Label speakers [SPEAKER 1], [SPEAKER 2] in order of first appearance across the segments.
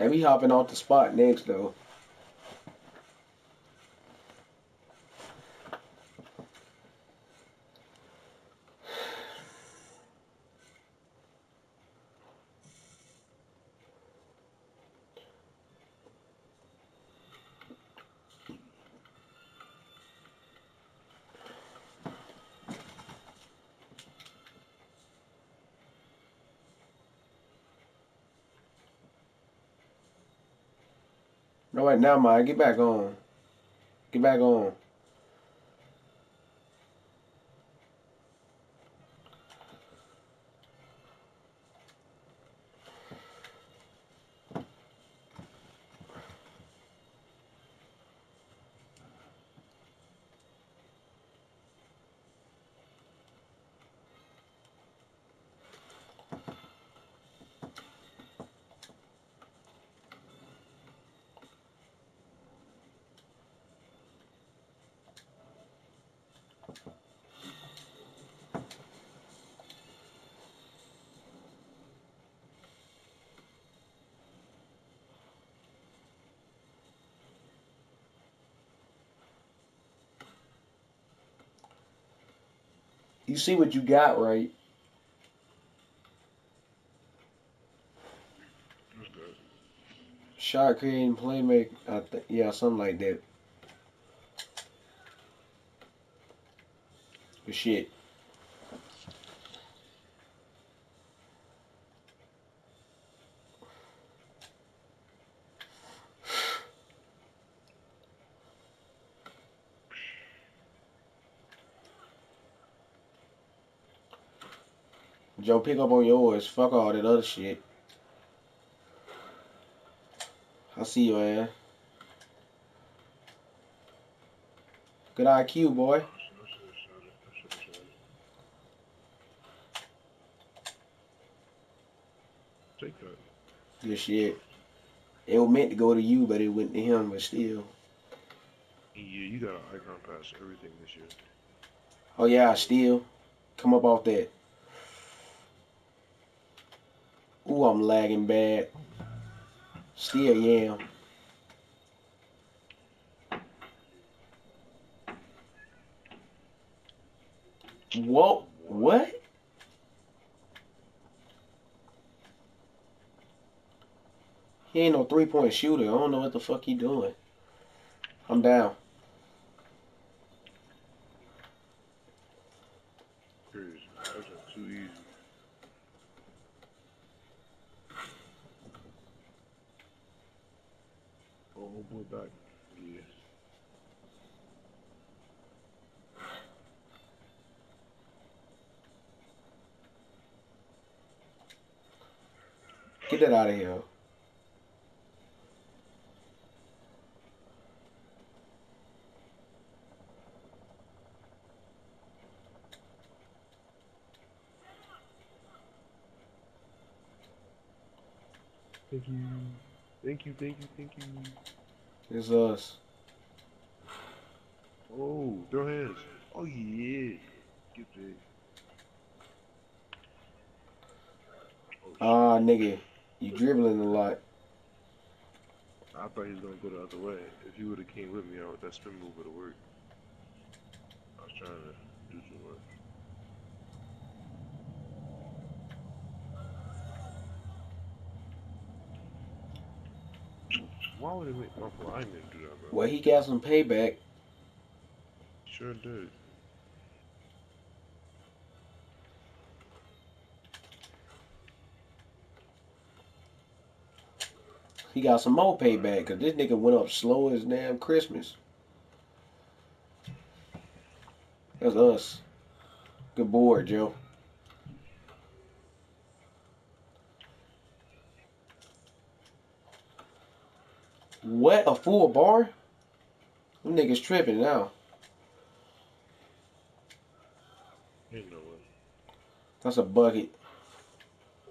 [SPEAKER 1] Hey, we hopping off the spot next though. No, wait, now, mind. Get back on. Get back on. You see what you got, right? Shot creating, playmaker. I th- yeah, something like that. But shit. Joe, pick up on yours. Fuck all that other shit. I see you, man. Good IQ, boy.
[SPEAKER 2] I should have shot it. I should have shot it. Take that.
[SPEAKER 1] Good shit. It was meant to go to you, but it went to him, but still.
[SPEAKER 2] Yeah, you got an icon pass everything this year.
[SPEAKER 1] Oh, yeah, still. Come up off that. Ooh, I'm lagging bad. Still, yeah. Whoa, what? He ain't no three point shooter. I don't know what the fuck he doing. I'm down.
[SPEAKER 2] Too easy. Boy, back. Yeah.
[SPEAKER 1] Get that out of here.
[SPEAKER 2] Thank you. Thank you, thank you, thank you.
[SPEAKER 1] It's us.
[SPEAKER 2] Oh, throw hands. Oh, yeah. Get big.
[SPEAKER 1] Ah, nigga. You dribbling a lot.
[SPEAKER 2] I thought he was gonna go the other way. If he would have came with me, I would, that spin move would have worked. I was trying to do too much. Why would it make my do that, bro?
[SPEAKER 1] Well, he got some payback.
[SPEAKER 2] Sure did.
[SPEAKER 1] He got some more payback because this nigga went up slow as damn Christmas. That's us. Good board, Joe. What? A full bar? Them niggas tripping now.
[SPEAKER 2] Ain't no way.
[SPEAKER 1] That's a bucket.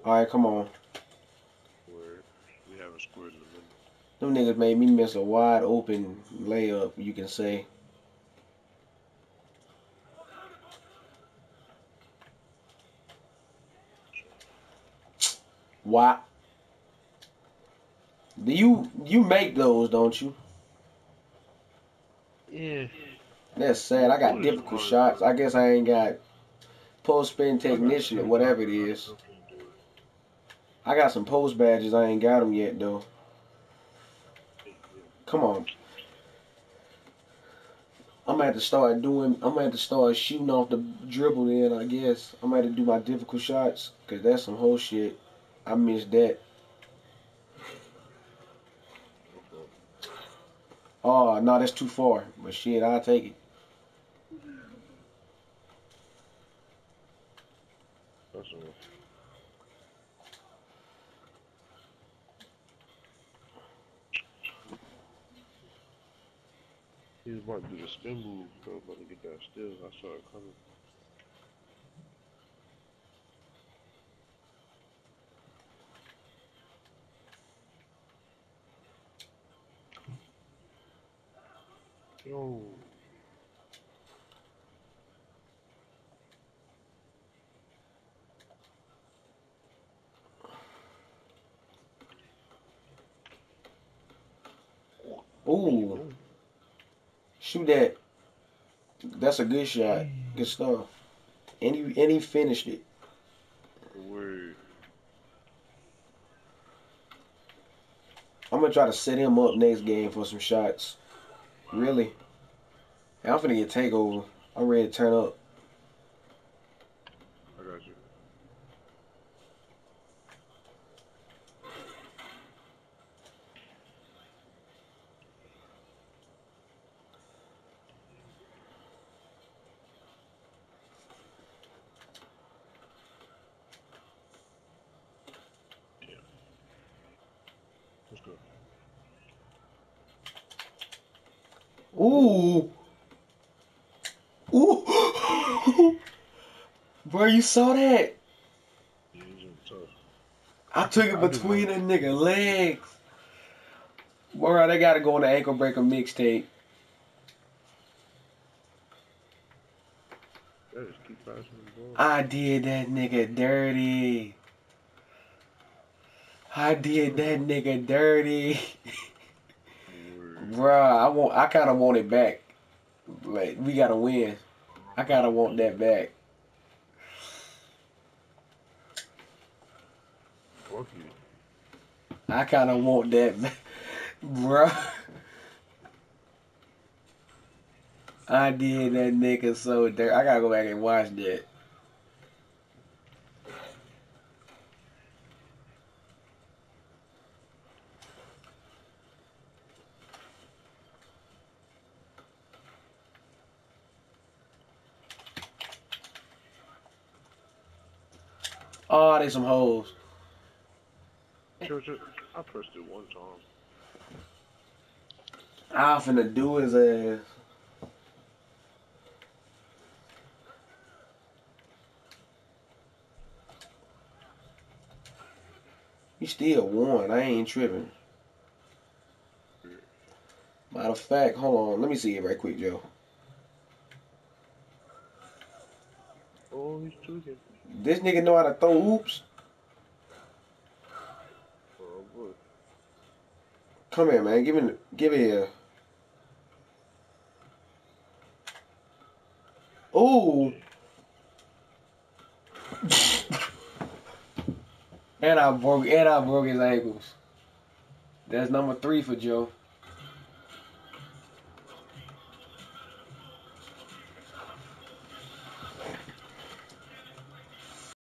[SPEAKER 1] Alright, come on.
[SPEAKER 2] We haven't scored in a minute.
[SPEAKER 1] Them niggas made me miss a wide open layup, you can say. Why? Do you you make those, don't you?
[SPEAKER 2] Yeah.
[SPEAKER 1] That's sad. I got difficult shots. I guess I ain't got post spin technician or whatever it is. I got some post badges. I ain't got them yet though. Come on. I'm gonna have to start doing. I'm gonna have to start shooting off the dribble. Then I guess I'm gonna have to do my difficult shots because that's some whole shit. I missed that. Oh no, that's too far. But shit, I'll take it.
[SPEAKER 2] He was about to do the spin move, but about to get that still. I saw it coming. Yo.
[SPEAKER 1] Ooh, shoot that. That's a good shot. Good stuff. And he and he finished it.
[SPEAKER 2] Word.
[SPEAKER 1] I'm gonna try to set him up next game for some shots. Really? I'm finna get takeover. I'm ready to turn up.
[SPEAKER 2] I got you. Yeah. Let's go.
[SPEAKER 1] Ooh. Ooh. Bro, you saw that? I took it between that nigga legs. Bro, they gotta go on the ankle breaker mixtape. I did that nigga dirty. I did that nigga dirty. Bruh, I want I kinda want it back. Like we gotta win. I kinda want that back.
[SPEAKER 2] Fuck you.
[SPEAKER 1] I kinda want that back. Bruh. I did that nigga so dirty. I gotta go back and watch that. Oh, they some hoes.
[SPEAKER 2] I pressed it one time.
[SPEAKER 1] I finna do his ass. He still won. I ain't tripping. Matter of fact, hold on. Let me see it right quick, Joe.
[SPEAKER 2] Oh, tweaking.
[SPEAKER 1] This nigga know how to throw hoops.
[SPEAKER 2] Oh.
[SPEAKER 1] Come here, man. Give me, give it here. Ooh. and I broke, and I broke his ankles. That's number three for Joe.